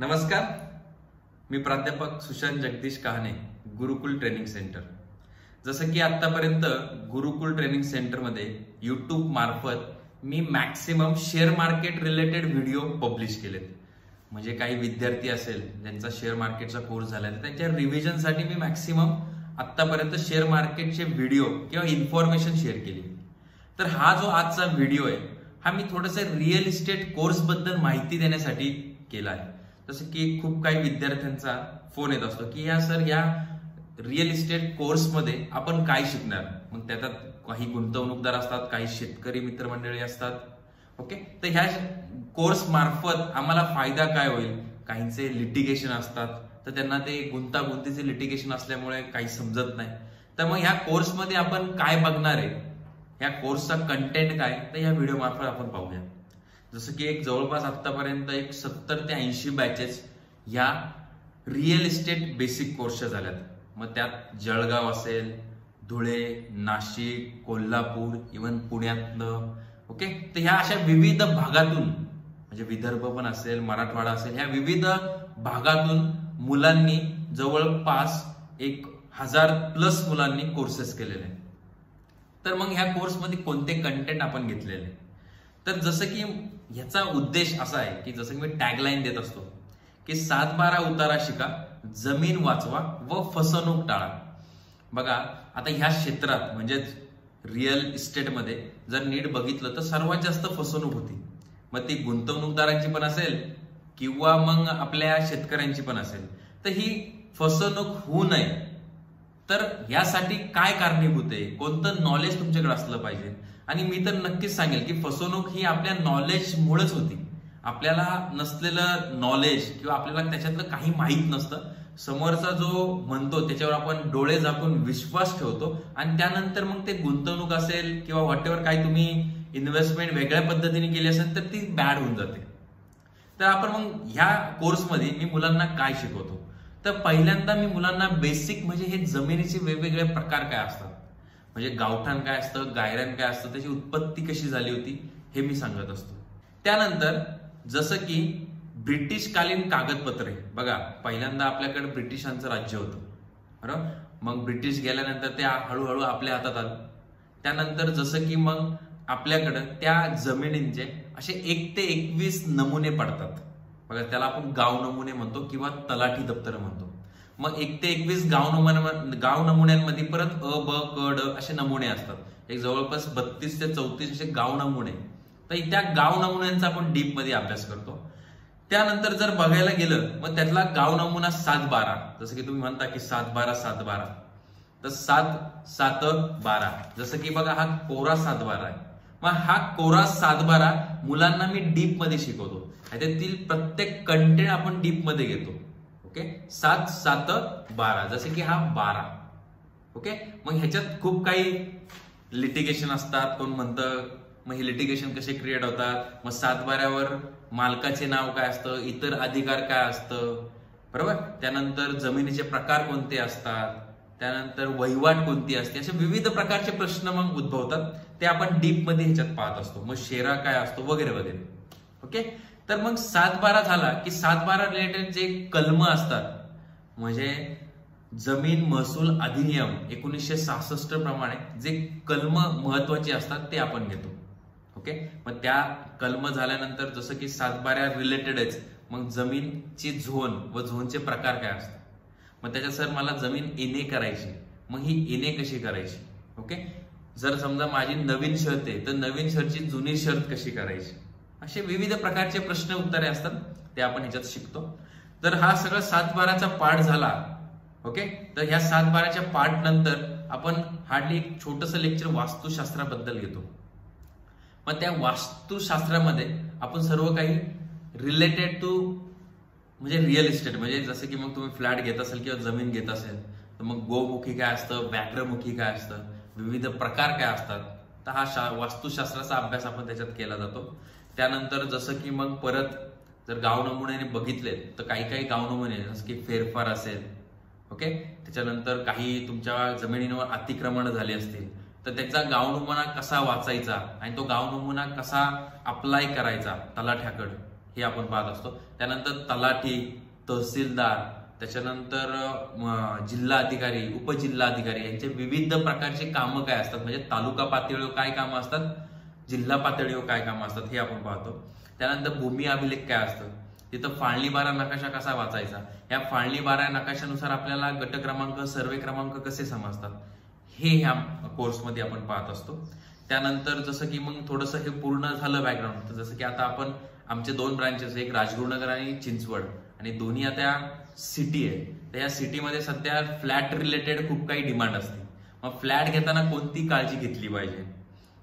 नमस्कार. मी प्राध्यापक सुशांत जगदीश कहाणे गुरुकुल ट्रेनिंग सेंटर. जसं की आतापर्यंत गुरुकुल ट्रेनिंग सेंटरमध्ये युट्यूब मार्फत मी maximum share market related video publish केलेत. म्हणजे काही विद्यार्थी असेल ज्यांचा शेअर मार्केटचा कोर्स झाला तर त्यांच्या रिव्हिजनसाठी मी मॅक्सिमम आतापर्यंत शेअर मार्केटचे व्हिडिओ किंवा इन्फॉर्मेशन शेअर केली. तर हा जो आजचा व्हिडिओ आहे हा मी थोडंसं रिअल इस्टेट कोर्सबद्दल माहिती देण्यासाठी केला आहे. जसं की खूप काही विद्यार्थ्यांचा फोन येत असतो की या सर या रिअल इस्टेट कोर्समध्ये आपण काय शिकणार? मग त्याच्यात काही गुंतवणूकदार असतात काही शेतकरी मित्रमंडळी असतात. ओके तर ह्या कोर्स मार्फत आम्हाला फायदा काय होईल? काहींचे लिटिगेशन असतात. तर त्यांना ते गुंतागुंतीचे लिटिगेशन असल्यामुळे काही समजत नाही. तर मग ह्या कोर्समध्ये आपण काय बघणार आहे? ह्या कोर्सचा कंटेंट काय? तर या व्हिडिओ मार्फत आपण पाहूया. जसं की एक जवळपास आतापर्यंत एक सत्तर ते ऐंशी बॅचेस ह्या रिअल इस्टेट बेसिक कोर्सच्या झाल्यात. मग त्यात जळगाव असेल धुळे नाशिक कोल्हापूर इवन पुण्यातलं ओके तर ह्या अशा विविध भागातून म्हणजे विदर्भ पण असेल मराठवाडा असेल ह्या विविध भागातून मुलांनी जवळपास एक हजार प्लस मुलांनी कोर्सेस केलेले तर मग ह्या कोर्समध्ये कोणते कंटेंट आपण घेतलेले? तर जसं की ह्याचा उद्देश असा आहे की जसं की मी टॅगलाईन देत असतो की सात बारा उतारा शिका जमीन वाचवा व फसवणूक टाळा. बघा आता ह्या क्षेत्रात म्हणजेच रिअल इस्टेटमध्ये जर नीट बघितलं तर सर्वात जास्त फसवणूक होती. मग ती गुंतवणूकदारांची पण असेल किंवा मग आपल्या शेतकऱ्यांची पण असेल. तर ही फसवणूक होऊ नये. तर यासाठी काय कारणीभूत आहे? कोणतं नॉलेज तुमच्याकडे असलं पाहिजे? आणि मी तर नक्कीच सांगेल की फसवणूक ही आपल्या नॉलेजमुळेच होती. आपल्याला नसलेलं नॉलेज किंवा आपल्याला त्याच्यातलं काही माहीत नसतं. समोरचा जो म्हणतो त्याच्यावर आपण डोळे झाकून विश्वास ठेवतो आणि त्यानंतर मग ते गुंतवणूक असेल किंवा वॉटेवर काही तुम्ही इन्व्हेस्टमेंट वेगळ्या पद्धतीने केली असेल तर ती बॅड होऊन जाते. तर आपण मग ह्या कोर्समध्ये मी मुलांना काय शिकवतो? तर पहिल्यांदा मी मुलांना बेसिक म्हणजे हे जमिनीचे वेगवेगळे प्रकार काय असतात? म्हणजे गावठाण काय असतं गायरान काय असतं त्याची उत्पत्ती कशी झाली होती हे मी सांगत असतो. त्यानंतर जसं की ब्रिटिशकालीन कागदपत्रे. बघा पहिल्यांदा आपल्याकडे ब्रिटिशांचं राज्य होतं. बरोबर? मग ब्रिटिश गेल्यानंतर ते हळूहळू आपल्या हातात आलं. त्यानंतर जसं की मग आपल्याकडं त्या जमिनींचे असे एक ते एकवीस नमुने पडतात. बघा त्याला आपण गाव नमुने म्हणतो किंवा तलाठी दप्तर म्हणतो. मग एक ते एकवीस गाव नमुने गाव नमुन्यांमध्ये परत अ ब क ड असे नमुने असतात. एक जवळपास बत्तीस ते चौतीस असे गाव नमुने. तर त्या गाव नमुन्यांचा आपण डीपमध्ये अभ्यास करतो. त्यानंतर जर बघायला गेलं मग त्यातला गाव नमुना सात बारा. जसं की तुम्ही म्हणता की सात बारा सात बारा. तर सात सात बारा. जसं की बघा हा कोरा सात बारा आहे. मग हा कोरा सात बारा मुलांना मी डीपमध्ये शिकवतो. त्यातील प्रत्येक कंटेंट आपण डीपमध्ये घेतो. ओके? सात सात बारा. जसे की हा बारा. ओके? मग ह्याच्यात खूप काही लिटिगेशन असतात. कोण म्हणतं मग हे लिटिगेशन कसे क्रिएट होतात? मग सातबाऱ्यावर मालकाचे नाव काय असतं? इतर अधिकार काय असतं? बरोबर? त्यानंतर जमिनीचे प्रकार कोणते असतात? त्यानंतर वहिवाट कोणती असते? असे विविध प्रकारचे प्रश्न मग उद्भवतात. ते आपण डीपमध्ये ह्याच्यात पाहत असतो. मग शेरा काय असतो? वगैरे वगैरे. ओके? तर मग सात बारा झाला की सात बारा रिलेटेड जे कलम असतात म्हणजे जमीन महसूल अधिनियम एकोणीसशे सहासष्ट प्रमाणे जे कलम महत्त्वाचे असतात ते आपण घेतो. ओके मग त्या कलम झाल्यानंतर जसं की सातबाऱ्या रिलेटेडच मग जमीनची झोन व झोनचे प्रकार काय असतात? मग त्याच्यात सर मला जमीन एने करायची मग ही एने कशी करायची? ओके जर समजा माझी नवीन शर्त आहे तर नवीन शर्तची जुनी शर्त कशी करायची? असे विविध प्रकारचे प्रश्न उत्तरे असतात ते आपण ह्याच्यात शिकतो. तर हा सगळं सात बाराचा पाठ झाला ओके? तर ह्या सात बाराच्या पाठ नंतर आपण हार्डली एक छोटस लेक्चर वास्तुशास्त्राबद्दल घेतो. मग त्या वास्तुशास्त्रामध्ये आपण सर्व काही रिलेटेड टू म्हणजे रिअल इस्टेट म्हणजे जसं की मग तुम्ही फ्लॅट घेत असेल किंवा जमीन घेत असेल तर मग गोमुखी काय असतं व्याघ्रमुखी काय असतं विविध प्रकार काय असतात तर हा शा वास्तुशास्त्राचा अभ्यास आपण त्याच्यात केला जातो. त्यानंतर जसं की मग परत जर गाव नमुन्याने बघितले तर काही काही गाव नमुने जसं की फेरफार असेल ओके? त्याच्यानंतर काही तुमच्या जमिनीवर अतिक्रमण झाली असतील तर त्याचा गाव नमुना कसा वाचायचा आणि तो गाव नमुना कसा अप्लाय करायचा? तलाठ्याकड हे आपण पाहत असतो. त्यानंतर तलाठी तहसीलदार त्याच्यानंतर जिल्हा अधिकारी उपजिल्हा अधिकारी यांचे विविध प्रकारचे कामं काय असतात? म्हणजे तालुका पातळीवर काय कामं असतात? जिल्हा पातळीवर काय कामं असतात हे आपण पाहतो. त्यानंतर भूमी अभिलेख काय असतं? तिथं फाळणी बारा नकाशा कसा वाचायचा? या फाळणी बारा नकाशानुसार आपल्याला गट क्रमांक सर्वे क्रमांक कसे समजतात? हे ह्या कोर्समध्ये आपण पाहत असतो. त्यानंतर जसं की मग थोडंसं हे पूर्ण झालं बॅकग्राऊंड तर जसं की आता आपण आमचे दोन ब्रांचेस एक राजगुरुनगर आणि चिंचवड. आणि दोन्ही आता सिटी आहे. तर या सिटीमध्ये सध्या फ्लॅट रिलेटेड खूप काही डिमांड असते. मग फ्लॅट घेताना कोणती काळजी घेतली पाहिजे?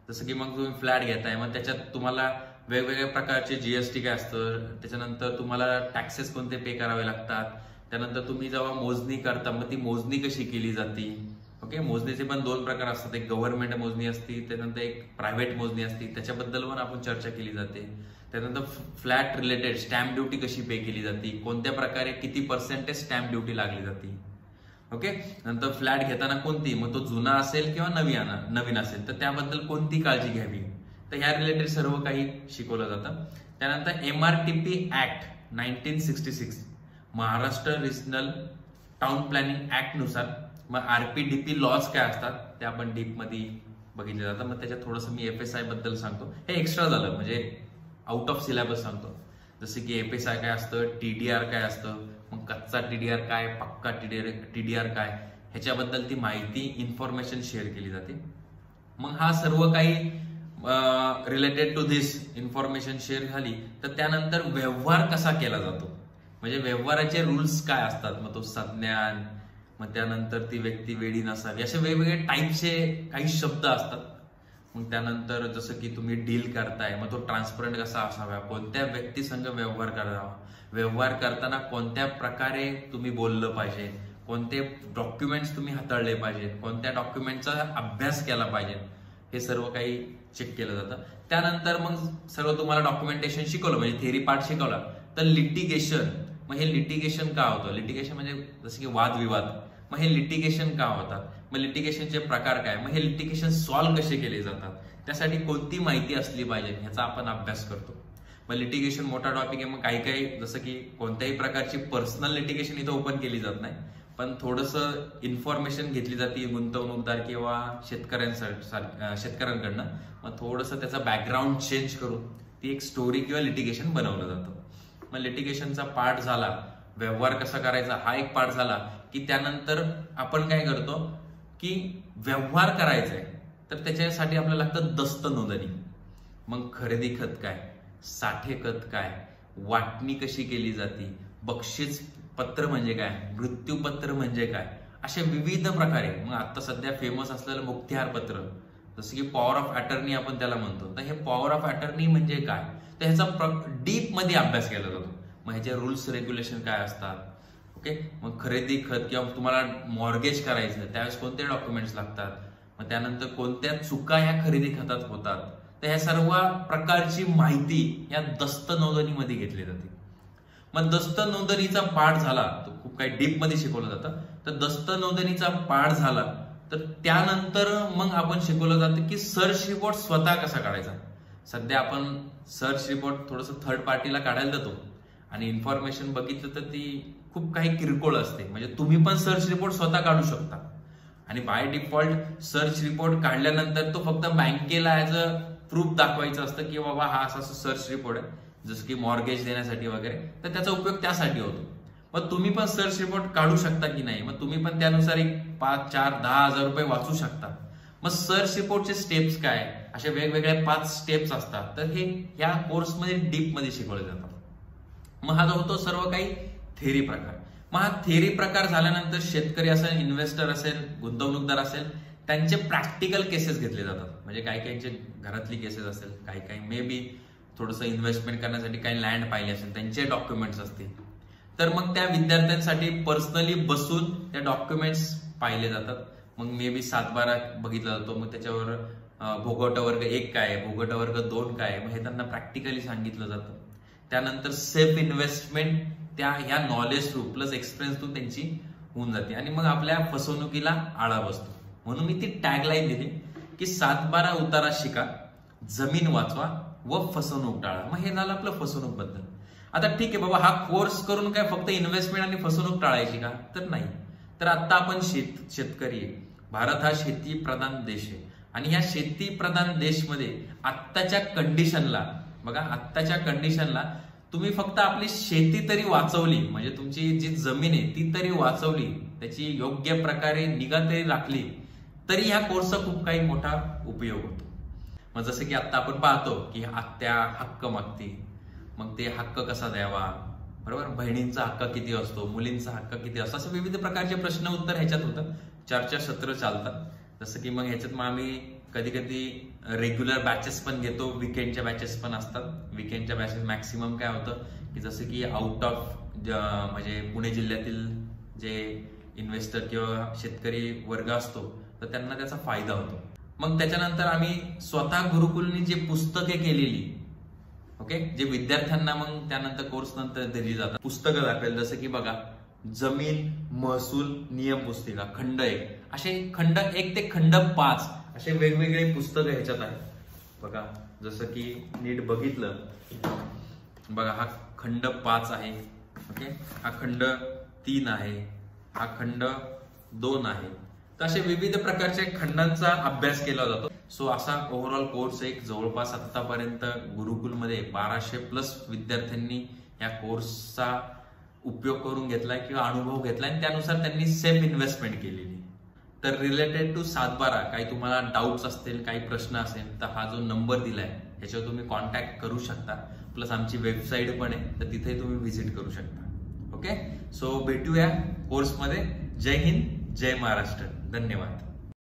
जसं की मग तुम्ही फ्लॅट घेताय मग त्याच्यात तुम्हाला वेगवेगळ्या प्रकारचे जीएसटी काय असतं त्याच्यानंतर तुम्हाला टॅक्सेस कोणते पे करावे लागतात त्यानंतर तुम्ही जेव्हा मोजणी करता मग ती मोजणी कशी केली जाते? ओके मोजणीचे पण दोन प्रकार असतात. एक गव्हर्नमेंट मोजणी असते त्यानंतर एक प्रायव्हेट मोजणी असते. त्याच्याबद्दल पण आपण चर्चा केली जाते. त्यानंतर फ्लॅट रिलेटेड स्टॅम्प ड्युटी कशी पे केली जाते? कोणत्या प्रकारे किती पर्सेंटेज स्टॅम्प ड्युटी लागली जाते? ओके? नंतर फ्लॅट घेताना कोणती? मग तो जुना असेल किंवा नवीन नवीन असेल. तर त्याबद्दल कोणती काळजी घ्यावी? तर ह्या रिलेटेड सर्व काही शिकवलं जातं. त्यानंतर M R T P act nineteen sixty six Maharashtra regional town planning ऍक्टनुसार मग आरपीडीपी लॉज काय असतात ते आपण डीपमध्ये बघितले जातात. मग त्याच्यात थोडंसं मी एफ एस आयबद्दल सांगतो. हे एक्स्ट्रा झालं म्हणजे आउट ऑफ सिलेबस सांगतो. जसं की एफ एस आय काय असतं टीडीआर काय असतं मग कच्चा टीडीआर काय पक्का टीडीआर टीडीआर काय? ह्याच्याबद्दल ती माहिती इन्फॉर्मेशन शेअर केली जाते. मग हा सर्व काही related to this information share झाली तर त्यानंतर व्यवहार कसा केला जातो? म्हणजे व्यवहाराचे रूल्स काय असतात? मग तो संज्ञान मग त्यानंतर ती व्यक्ती वेळी नसावी असे वेगवेगळे टाईपचे काही शब्द असतात. मग त्यानंतर जसं की तुम्ही डील करताय मग तो ट्रान्सपरंट कसा असावा? कोणत्या व्यक्तीसंग व्यवहार करावा? व्यवहार करताना कोणत्या प्रकारे तुम्ही बोललं पाहिजे? कोणते डॉक्युमेंट्स तुम्ही हाताळले पाहिजेत? कोणत्या डॉक्युमेंटचा अभ्यास केला पाहिजे हे सर्व काही चेक केलं जातं. त्यानंतर मग सर्व तुम्हाला डॉक्युमेंटेशन शिकवलं म्हणजे थेरी पार्ट शिकवला. तर लिटिगेशन मग हे लिटिगेशन का होतं? लिटिगेशन म्हणजे जसं की वादविवाद. मग हे लिटिगेशन का होतात? मग लिटिगेशनचे प्रकार काय? मग हे लिटिगेशन सॉल्व्ह कसे केले जातात? त्यासाठी कोणती माहिती असली पाहिजे? ह्याचा आपण अभ्यास करतो. मग लिटिगेशन मोठा टॉपिक आहे. मग काही काही जसं की कोणत्याही प्रकारची पर्सनल लिटिगेशन इथं ओपन केली जात नाही. पण थोडंसं इन्फॉर्मेशन घेतली जाते गुंतवणूकदार किंवा शेतकऱ्यांसाठी शेतकऱ्यांकडनं. मग थोडंसं त्याचा बॅकग्राऊंड चेंज करून ती एक स्टोरी किंवा लिटिगेशन बनवलं जातं. मग लिटिगेशनचा पार्ट झाला व्यवहार कसा करायचा हा एक पार्ट झाला की त्यानंतर आपण काय करतो की व्यवहार करायचा आहे तर त्याच्यासाठी आपल्याला लागतं दस्त नोंदणी. मग खरेदी खत काय? साठे खत काय? वाटणी कशी केली जाते? बक्षीस पत्र म्हणजे काय? मृत्यूपत्र म्हणजे काय? असे विविध प्रकारे. मग आता सध्या फेमस असलेलं मुक्तिहार पत्र जसं की पॉवर ऑफ अटर्नी आपण त्याला म्हणतो. तर हे पॉवर ऑफ अटर्नी म्हणजे काय? तर ह्याचा डीपमध्ये अभ्यास केला जातो. मग ह्याचे रुल्स रेग्युलेशन काय असतात? ओके मग खरेदी खत किंवा तुम्हाला मॉर्गेज करायचं त्यावेळेस कोणते डॉक्युमेंट्स लागतात? मग त्यानंतर कोणत्या चुका ह्या खरेदी खतात होतात? तर ह्या सर्व प्रकारची माहिती या दस्त नोंदणीमध्ये घेतली जाते. मग दस्त नोंदणीचा पाठ झाला तो खूप काही डीपमध्ये शिकवलं जातं. तर दस्त नोंदणीचा पाठ झाला तर त्यानंतर मग आपण शिकवलं जातं की सर्च रिपोर्ट स्वतः कसा काढायचा? सध्या आपण सर्च रिपोर्ट थोडस थर्ड पार्टीला काढायला जातो. आणि इन्फॉर्मेशन बघितलं तर ती खूप काही किरकोळ असते. म्हणजे तुम्ही पण सर्च रिपोर्ट स्वतः काढू शकता. आणि बाय डिफॉल्ट सर्च रिपोर्ट काढल्यानंतर तो फक्त बँकेला ऍज अ प्रूफ दाखवायचं असतं की बाबा हा असा सर्च रिपोर्ट आहे. जसं की मॉर्गेज देण्यासाठी वगैरे तर त्याचा उपयोग त्यासाठी होतो. मग तुम्ही पण सर्च रिपोर्ट काढू शकता की नाही? मग तुम्ही पण त्यानुसार एक पाच चार दहा हजार रुपये वाचू शकता. मग सर्च रिपोर्टचे स्टेप्स काय? असे वेगवेगळ्या पाच स्टेप्स असतात. तर हे या कोर्समध्ये डीपमध्ये शिकवले जातात. मग हा जो होतो सर्व काही थेरी प्रकार. मग हा थेरी प्रकार झाल्यानंतर शेतकरी असेल इन्व्हेस्टर असेल गुंतवणूकदार असेल त्यांचे प्रॅक्टिकल केसेस घेतले जातात. म्हणजे काही काहींचे घरातली केसेस असेल काही काही मे बी थोडंसं इन्व्हेस्टमेंट करण्यासाठी काही लँड पाहिजे असेल त्यांचे डॉक्युमेंट्स असतील. तर मग त्या विद्यार्थ्यांसाठी पर्सनली बसून त्या डॉक्युमेंट्स पाहिले जातात. मग मे बी सातबारा बघितला जातो मग त्याच्यावर भोगवटा वर्ग एक काय भोगवटा वर्ग दोन काय मग हे त्यांना प्रॅक्टिकली सांगितलं जातं. त्यानंतर सेफ इन्व्हेस्टमेंट त्या ह्या knowledge through plus experience through त्यांची होऊन जाते. आणि मग आपल्या फसवणुकीला आळा बसतो. म्हणून मी ती टॅगलाईन दिली की सातबारा उतारा शिका जमीन वाचवा व फसवणूक टाळा. मग हे झालं आपलं फसवणूकबद्दल. आता ठीक आहे बाबा हा कोर्स करून काय फक्त इन्व्हेस्टमेंट आणि फसवणूक टाळायची का? तर नाही. तर आता आपण शेत शेतकरी आहे. भारत हा शेती प्रधान देश आहे. आणि या शेती प्रधान देशमध्ये आत्ताच्या कंडिशनला बघा आत्ताच्या कंडिशनला तुम्ही फक्त आपली शेती तरी वाचवली म्हणजे तुमची जी जमीन आहे ती तरी वाचवली त्याची योग्य प्रकारे निगा तरी राखली तरी ह्या कोर्सचा खूप काही मोठा उपयोग होतो. मग जसं की आता आपण पाहतो की आत्या हक्क मागते मग ते हक्क कसा द्यावा? बरोबर? बहिणींचा हक्क किती असतो? मुलींचा हक्क किती असतो? असे विविध प्रकारचे प्रश्न उत्तर ह्याच्यात होतं. चर्चा सत्र चालतात. जसं की मग ह्याच्यात मग आम्ही कधी कधी रेग्युलर बॅचेस पण घेतो. विकेंडच्या बॅचेस पण असतात. विकेंडच्या बॅचेस मॅक्सिमम काय होतं? की जसं की आउट ऑफ म्हणजे पुणे जिल्ह्यातील जे इन्व्हेस्टर किंवा शेतकरी वर्ग असतो तर त्यांना त्याचा फायदा होतो. मग त्याच्यानंतर आम्ही स्वतः गुरुकुलनी जे पुस्तके केलेली ओके जे विद्यार्थ्यांना मग त्यानंतर कोर्स नंतर दिली जातात. पुस्तकं दाखवेल. जसं की बघा जमीन महसूल नियम पुस्तिका खंड एक. असे खंड एक ते खंड पाच असे वेगवेगळे पुस्तकं ह्याच्यात आहेत. बघा जसं की नीट बघितलं. बघा हा खंड पाच आहे ओके हा खंड तीन आहे हा खंड दोन आहे. तर असे विविध प्रकारच्या खंडांचा अभ्यास केला जातो. सो असा ओव्हरऑल कोर्स एक जवळपास आतापर्यंत गुरुकुलमध्ये बाराशे प्लस विद्यार्थ्यांनी या कोर्सचा उपयोग करून घेतलाय किंवा अनुभव घेतलाय आणि त्यानुसार त्यांनी सेफ इन्व्हेस्टमेंट केलेली. तर रिलेटेड टू सातबारा काही तुम्हाला डाऊट्स असतील काही प्रश्न असेल तर हा जो नंबर दिलाय ह्याच्यावर तुम्ही कॉन्टॅक्ट करू शकता. प्लस आमची वेबसाईट पण आहे तर तिथे तुम्ही व्हिजिट करू शकता. ओके सो भेटूया कोर्समध्ये जय हिंद जय महाराष्ट्र. धन्यवाद.